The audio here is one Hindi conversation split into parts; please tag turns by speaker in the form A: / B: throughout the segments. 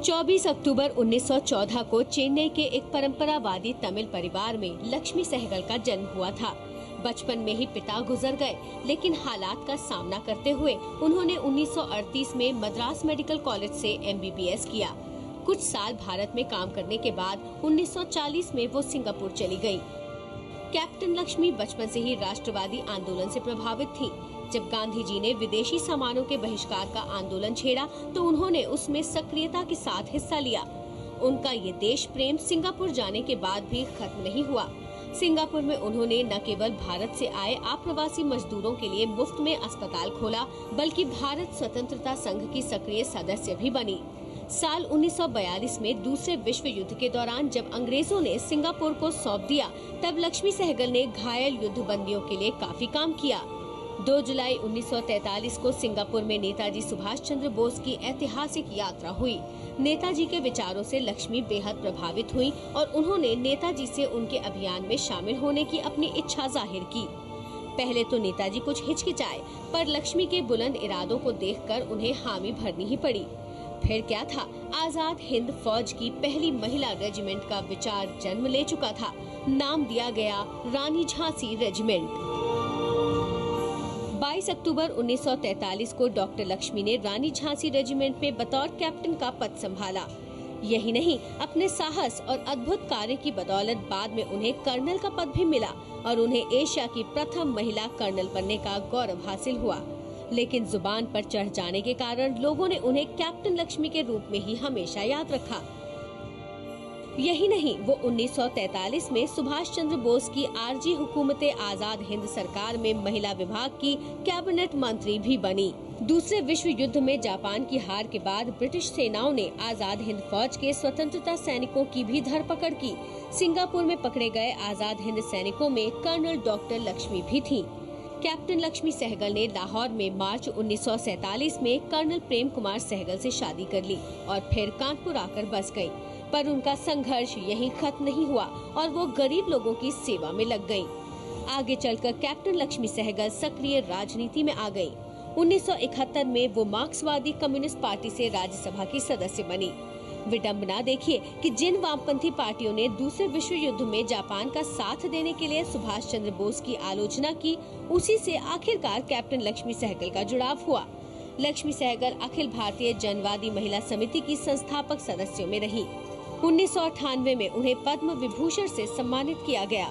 A: 24 अक्टूबर 1914 को चेन्नई के एक परंपरावादी तमिल परिवार में लक्ष्मी सहगल का जन्म हुआ था बचपन में ही पिता गुजर गए, लेकिन हालात का सामना करते हुए उन्होंने 1938 में मद्रास मेडिकल कॉलेज से एमबीबीएस किया कुछ साल भारत में काम करने के बाद 1940 में वो सिंगापुर चली गई। कैप्टन लक्ष्मी बचपन से ही राष्ट्रवादी आंदोलन से प्रभावित थी। जब गांधी जी ने विदेशी सामानों के बहिष्कार का आंदोलन छेड़ा तो उन्होंने उसमें सक्रियता के साथ हिस्सा लिया। उनका ये देश प्रेम सिंगापुर जाने के बाद भी खत्म नहीं हुआ। सिंगापुर में उन्होंने न केवल भारत से आए अप्रवासी मजदूरों के लिए मुफ़्त में अस्पताल खोला, बल्कि भारत स्वतंत्रता संघ की सक्रिय सदस्य भी बनी। साल 1942 में दूसरे विश्व युद्ध के दौरान जब अंग्रेज़ों ने सिंगापुर को सौंप दिया, तब लक्ष्मी सहगल ने घायल युद्ध बंदियों के लिए काफ़ी काम किया। 2 जुलाई 1943 को सिंगापुर में नेताजी सुभाष चंद्र बोस की ऐतिहासिक यात्रा हुई। नेताजी के विचारों से लक्ष्मी बेहद प्रभावित हुई और उन्होंने नेताजी से उनके अभियान में शामिल होने की अपनी इच्छा ज़ाहिर की। पहले तो नेताजी कुछ हिचकिचाए, पर लक्ष्मी के बुलंद इरादों को देखकर उन्हें हामी भरनी ही पड़ी। फिर क्या था? आज़ाद हिंद फौज की पहली महिला रेजिमेंट का विचार जन्म ले चुका था। नाम दिया गया रानी झांसी रेजिमेंट। 22 अक्टूबर 1943 को डॉक्टर लक्ष्मी ने रानी झांसी रेजिमेंट में बतौर कैप्टन का पद संभाला। यही नहीं, अपने साहस और अद्भुत कार्य की बदौलत बाद में उन्हें कर्नल का पद भी मिला और उन्हें एशिया की प्रथम महिला कर्नल बनने का गौरव हासिल हुआ। लेकिन ज़ुबान पर चढ़ जाने के कारण लोगों ने उन्हें कैप्टन लक्ष्मी के रूप में ही हमेशा याद रखा। यही नहीं, वो 1943 में सुभाष चंद्र बोस की आरजी हुकूमत आज़ाद हिंद सरकार में महिला विभाग की कैबिनेट मंत्री भी बनी। दूसरे विश्व युद्ध में जापान की हार के बाद ब्रिटिश सेनाओं ने आज़ाद हिंद फौज के स्वतंत्रता सैनिकों की भी धरपकड़ की। सिंगापुर में पकड़े गए आज़ाद हिंद सैनिकों में कर्नल डॉक्टर लक्ष्मी भी थी। कैप्टन लक्ष्मी सहगल ने लाहौर में मार्च 1947 में कर्नल प्रेम कुमार सहगल से शादी कर ली और फिर कानपुर आकर बस गई पर उनका संघर्ष यहीं खत्म नहीं हुआ और वो गरीब लोगों की सेवा में लग गई आगे चलकर कैप्टन लक्ष्मी सहगल सक्रिय राजनीति में आ गई 1971 में वो मार्क्सवादी कम्युनिस्ट पार्टी से राज्यसभा की सदस्य बनी। विडम्बना देखिए कि जिन वामपंथी पार्टियों ने दूसरे विश्व युद्ध में जापान का साथ देने के लिए सुभाष चंद्र बोस की आलोचना की, उसी से आखिरकार कैप्टन लक्ष्मी सहगल का जुड़ाव हुआ। लक्ष्मी सहगल अखिल भारतीय जनवादी महिला समिति की संस्थापक सदस्यों में रही। उन्नीस सौ अठानवे में उन्हें पद्म विभूषण से सम्मानित किया गया।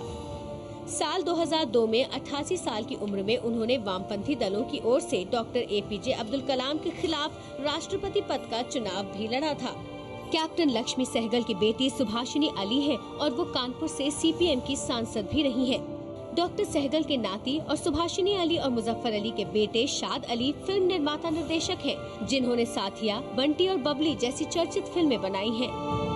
A: साल 2002 में 88 साल की उम्र में उन्होंने वामपंथी दलों की ओर से डॉक्टर एपीजे अब्दुल कलाम के खिलाफ राष्ट्रपति पद का चुनाव भी लड़ा था। कैप्टन लक्ष्मी सहगल की बेटी सुभाषिनी अली है और वो कानपुर से सीपीएम की सांसद भी रही है डॉक्टर सहगल के नाती और सुभाषिनी अली और मुजफ्फर अली के बेटे शाद अली फ़िल्म निर्माता निर्देशक हैं, जिन्होंने साथिया बंटी और बबली जैसी चर्चित फ़िल्में बनाई हैं।